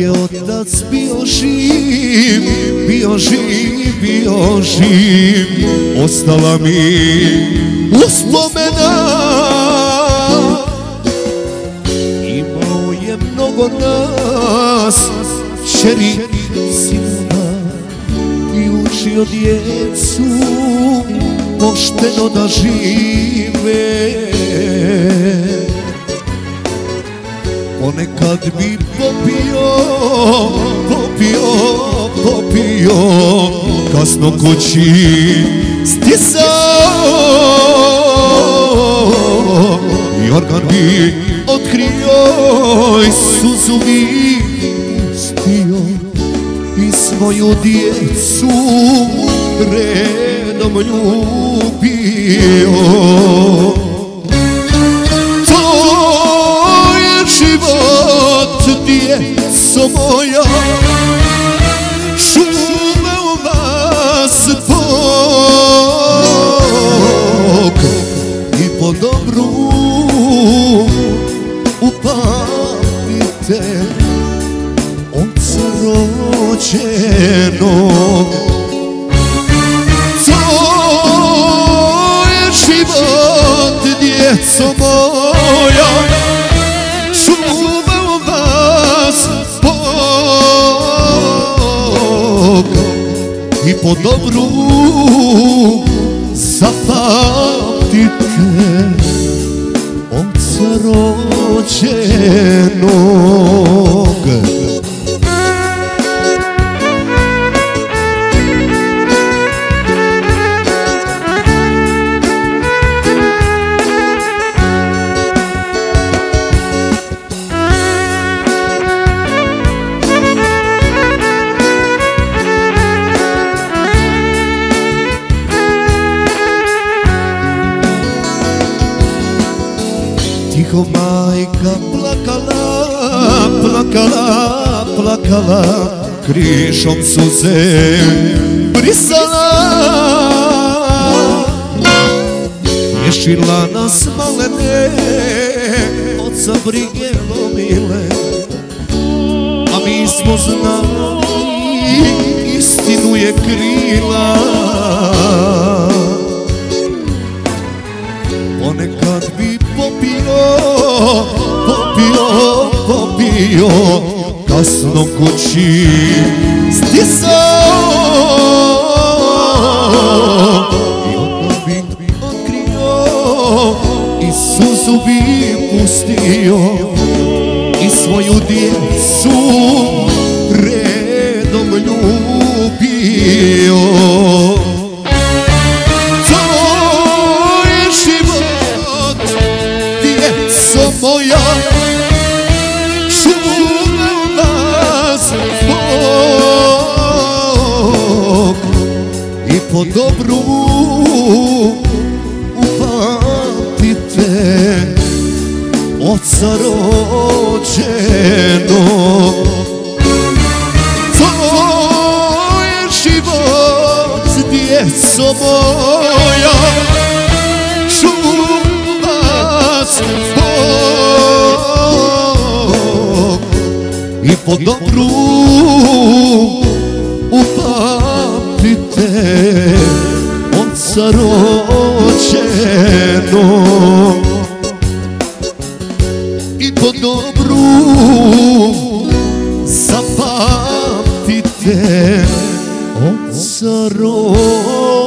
je otac bio živ, bio živ, bio živ. Ostala mi uspomena Imao je mnogo nas, čeri sinova I učio djecu pošteno da žive popio Kasno kući stisao I organ bi otkrio i suzu bi pustio I svoju djecu redom ljubio. Djeco moja dobru upamtite Oca rođenog To je život djeco moja i po dobru zapamtite oca rođenog Tiho majka plakala, plakala, plakala Krišom suze brisala. Ješila nas malene Oca brige lomile A mi smo znali Istinu je krila popio Kasno kući. Stisao I onda bi otkrio I suzu bi pustio I svoju djecu redom ljubio Po dobru upamtite Oca rođenog To je život djeco moja Bog I po dobru upamtite Oca rođenog I po dobru zapamtite Oca rođenog